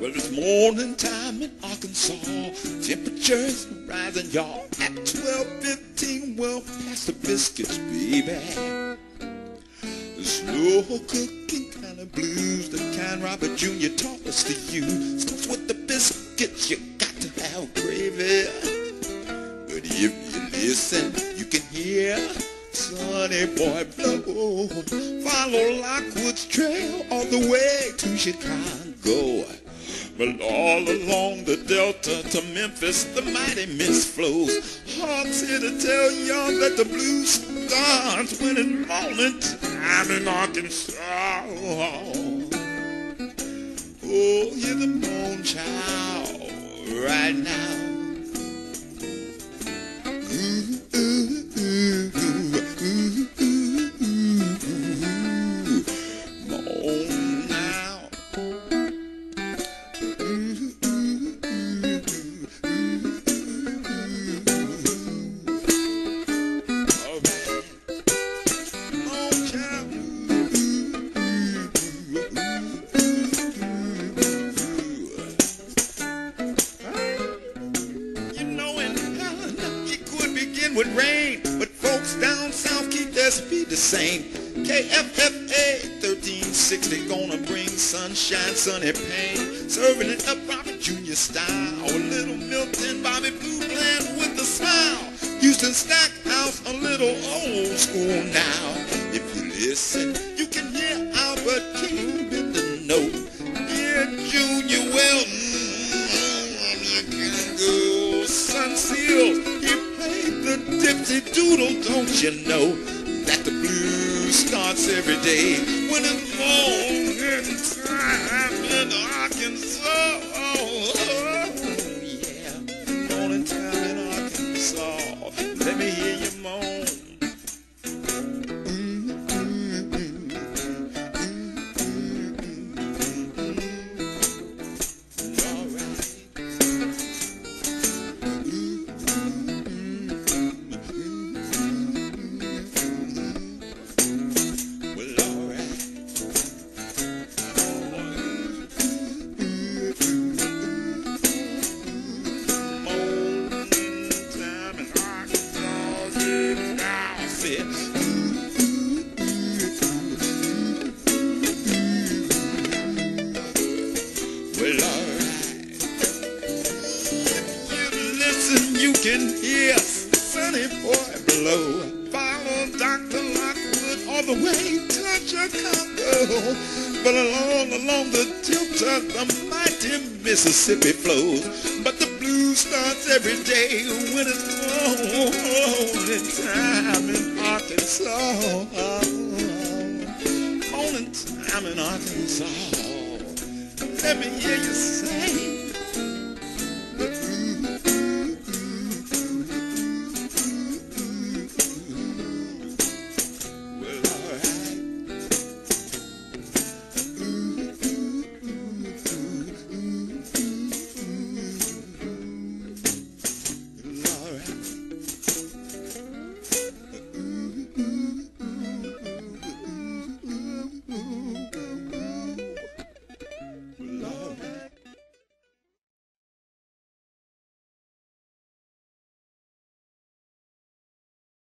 Well, it's morning time in Arkansas, temperatures rising, y'all. At 12:15, well past the biscuits, baby. The slow cooking kind of blues, the kind Robert Jr. taught us to use. Cause with the biscuits, you got to have gravy. But if you listen, you can hear Sonny Boy blow. Follow Lockwood's trail all the way to Chicago. But all along the Delta to Memphis, the mighty mist flows. Hawks here to tell y'all that the blues starts when it's morning time in Arkansas. Oh, you're the moon child right now. Begin with rain, but folks down south keep their speed the same. KFFA 1360 gonna bring sunshine, Sonny Payne, serving it up Robert Jr. style. A little Milton, Bobby Blue Bland with a smile. Houston Stackhouse, a little old school now. If you listen, you can hear Albert King in the note. Dear Junior Welton, mm, you can go Son Seals. Doodle, don't you know? That the blues starts every day when it's morning time in Arkansas. Can hear Sonny Boy blow. Follow Dr. Lockwood all the way to Chicago. But along, along the Delta, the mighty Mississippi flows. But the blues starts every day when it's morning time in Arkansas. Morning time in Arkansas. Let me hear you say.